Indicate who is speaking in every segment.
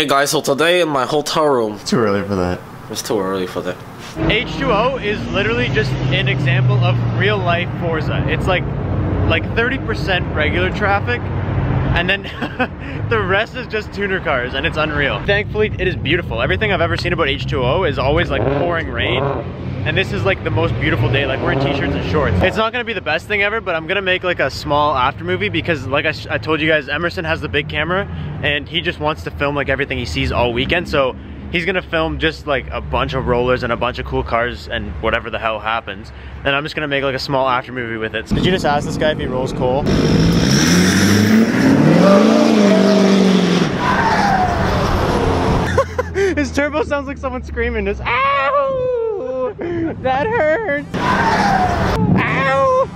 Speaker 1: Hey guys, so today in my hotel room,
Speaker 2: Too early for that.
Speaker 1: it's too early for that.
Speaker 3: H2Oi is literally just an example of real life Forza. It's like like 30% regular traffic and then the rest is just tuner cars and it's unreal. Thankfully, it is beautiful. Everything I've ever seen about H2Oi is always like pouring rain. And this is like the most beautiful day. Like we're in t-shirts and shorts. It's not gonna be the best thing ever, but I'm gonna make like a small after movie because like I, I told you guys, Emerson has the big camera and he just wants to film like everything he sees all weekend. So he's gonna film just like a bunch of rollers and a bunch of cool cars and whatever the hell happens. And I'm just gonna make like a small after movie with it. Did you just ask this guy if he rolls coal? His turbo sounds like someone screaming. Just ow! That hurts! Ow!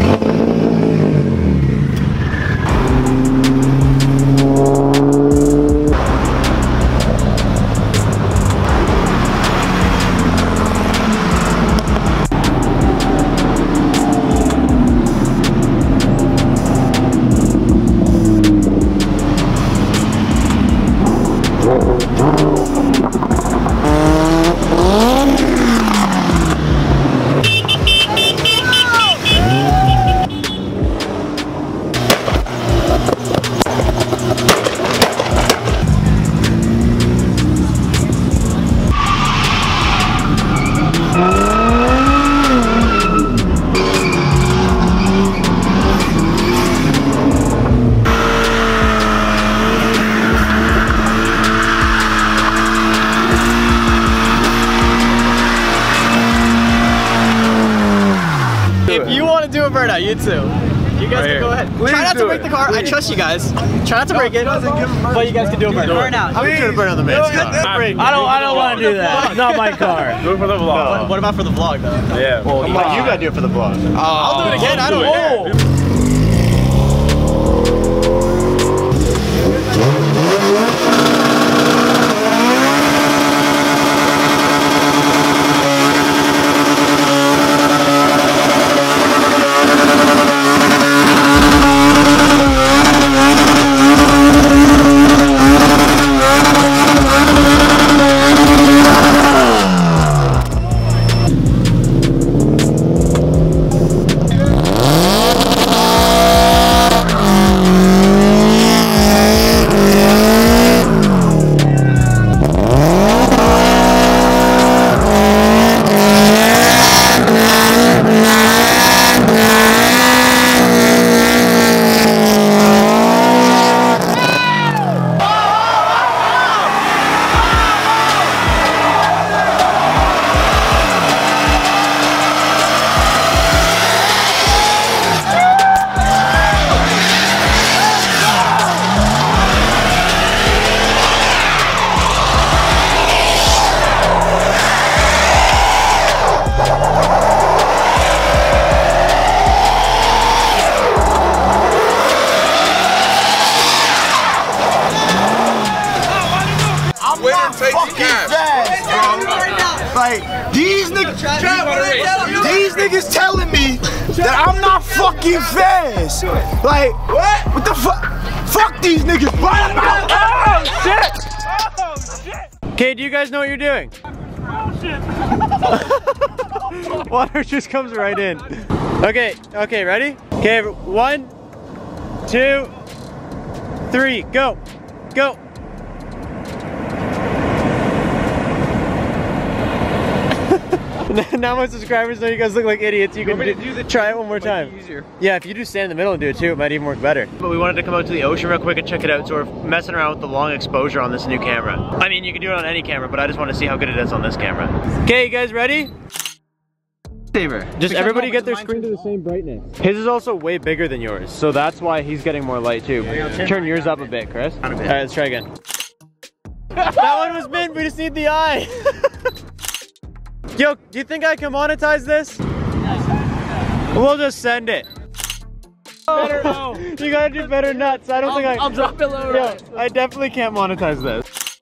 Speaker 3: If do a burnout, you too. You guys can go ahead. Try not to break the car. I trust you guys. Try not to break it. But you guys can do a burnout. Burnout. I'm gonna burn on the man's car.
Speaker 4: I don't. I don't want to do that. Not my car.
Speaker 3: Do it for the vlog. What about for the vlog though?
Speaker 4: Yeah. Well,
Speaker 3: you gotta do it for the vlog. I'll do it again. I don't care.
Speaker 5: That fucking fast. Like what? What the fuck? Fuck these niggas. Oh shit!
Speaker 3: Okay, do you guys know what you're doing? Water just comes right in. Okay, okay, ready? Okay, one, two, three, go, go. now my subscribers know you guys look like idiots. You can do, try it one more time. Yeah, if you do stand in the middle and do it too, it might even work better. But we wanted to come out to the ocean real quick and check it out, so we're messing around with the long exposure on this new camera. I mean, you can do it on any camera, but I just want to see how good it is on this camera. Okay, you guys ready?
Speaker 4: Saver.
Speaker 3: Just everybody get their screen to the same brightness. His is also way bigger than yours, so that's why he's getting more light too. Turn yours up a bit, Chris. All right, let's try again. that one was mint, we just need the eye. Yo, do you think I can monetize this? We'll just send it. Better, you gotta do better nuts. I don't think I.
Speaker 4: I'll drop it lower.
Speaker 3: Yo, I definitely can't monetize this.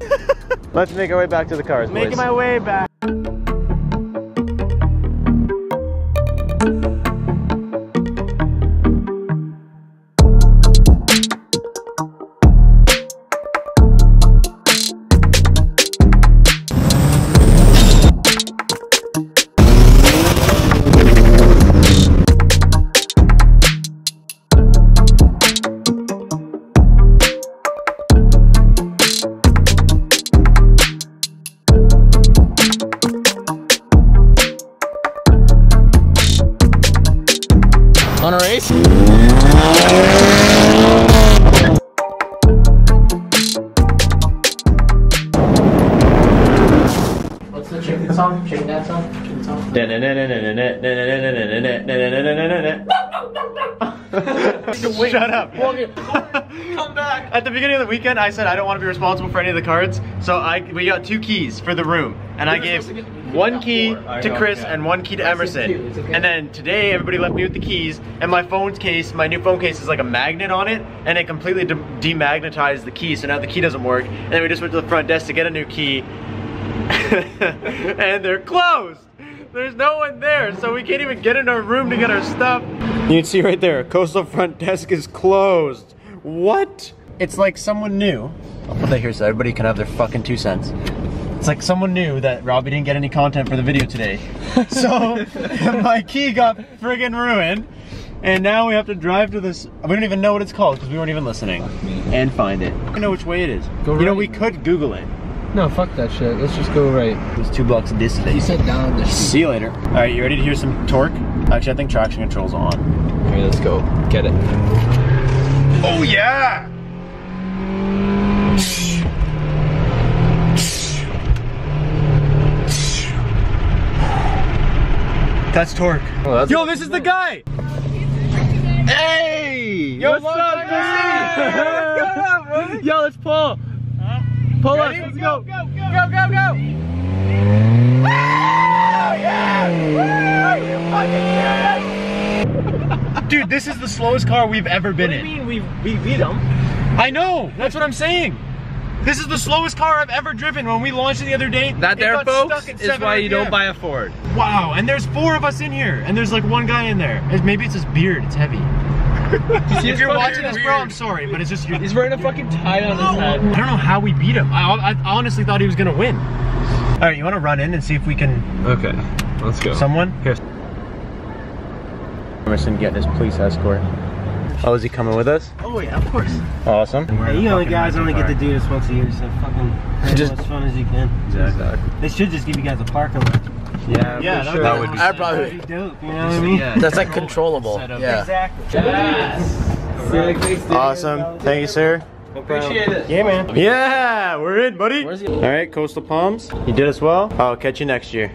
Speaker 3: Let's make our way back to the cars,
Speaker 4: Making
Speaker 3: boys.
Speaker 4: my way back.
Speaker 3: Shut up. Come back. At the beginning of the weekend, I said I don't want to be responsible for any of the cards, so I we got two keys for the room, and I gave one key to Chris and one key to Emerson. And then today, everybody left me with the keys, and my phone's case, my new phone case is like a magnet on it, and it completely de demagnetized the key, so now the key doesn't work. And then we just went to the front desk to get a new key, and they're closed. There's no one there, so we can't even get in our room to get our stuff. You can see right there, coastal front desk is closed. What? It's like someone knew. I'll put that here so everybody can have their fucking two cents. It's like someone knew that Robbie didn't get any content for the video today. So my key got friggin' ruined. And now we have to drive to this. We don't even know what it's called because we weren't even listening. And find it. I know which way it is.
Speaker 4: Go
Speaker 3: You know,
Speaker 4: right.
Speaker 3: we could Google it.
Speaker 4: No, fuck that shit. Let's just go right.
Speaker 3: It's two blocks of distance.
Speaker 4: He said down the street.
Speaker 3: See you later. All right, you ready to hear some torque? Actually, I think traction control's on.
Speaker 4: Okay, let's go. Get it.
Speaker 3: Oh yeah! That's torque.
Speaker 4: Oh, that's
Speaker 3: Yo, this is the guy! Hey! Yo,
Speaker 4: What's
Speaker 3: long
Speaker 4: up,
Speaker 3: time no.
Speaker 4: Yo, let's pull. Pull up.
Speaker 3: Ready?
Speaker 4: Let's go.
Speaker 3: Go, go, go, go! Dude, this is the slowest car we've ever been in.
Speaker 4: mean we we beat him?
Speaker 3: I know. That's what I'm saying. This is the slowest car I've ever driven. When we launched it the other day,
Speaker 4: That there, folks,
Speaker 3: stuck
Speaker 4: is why you don't buy a Ford.
Speaker 3: Wow, and there's four of us in here, and there's like one guy in there. Maybe it's his beard. It's heavy. if you're watching this, bro, I'm sorry, but it's just your.
Speaker 4: He's wearing a fucking tie on his head.
Speaker 3: I don't know how we beat him. I, I honestly thought he was gonna win. All right, you want to run in and see if we can
Speaker 4: Okay, let's go.
Speaker 3: someone? Here. Emerson getting his police escort. Oh, is he coming with us?
Speaker 6: Oh yeah, of course.
Speaker 3: Awesome.
Speaker 6: Hey, you only guys only get to do this once a year, so fucking
Speaker 3: Just-
Speaker 6: as fun as you can.
Speaker 3: Exactly.
Speaker 6: They should just give you guys a parking lot.
Speaker 4: Yeah,
Speaker 3: Yeah,
Speaker 4: for
Speaker 3: that
Speaker 4: sure.
Speaker 3: would-
Speaker 4: would be.
Speaker 1: I'd probably.
Speaker 6: That'd be dope. You know what I mean?
Speaker 4: Yeah.
Speaker 1: That's like controllable. Yeah.
Speaker 6: Exactly.
Speaker 3: Awesome. Thank you, sir.
Speaker 4: Appreciate it.
Speaker 6: Yeah, man.
Speaker 3: Yeah, we're in, buddy. All right, Coastal Palms. You did us well. I'll catch you next year.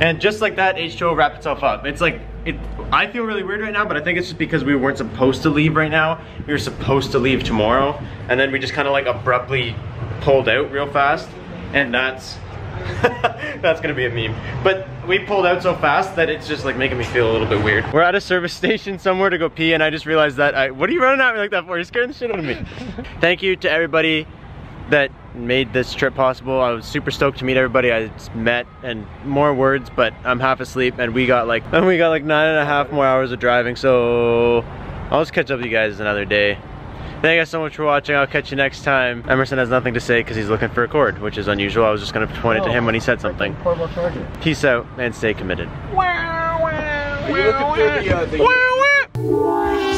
Speaker 3: And just like that, H2Oi wrapped itself up. It's like, it. I feel really weird right now, but I think it's just because we weren't supposed to leave right now. We were supposed to leave tomorrow, and then we just kind of like abruptly pulled out real fast, and that's that's gonna be a meme. But we pulled out so fast that it's just like making me feel a little bit weird. We're at a service station somewhere to go pee, and I just realized that I. What are you running at me like that for? You're scaring the shit out of me. Thank you to everybody that made this trip possible. I was super stoked to meet everybody I met and more words, but I'm half asleep and we got like and we got like nine and a half more hours of driving. So I'll just catch up with you guys another day. Thank you guys so much for watching. I'll catch you next time. Emerson has nothing to say because he's looking for a cord, which is unusual. I was just gonna point it to oh. him when he said something.
Speaker 6: Portable charger.
Speaker 3: Peace out and stay committed.
Speaker 4: Are you looking for uh,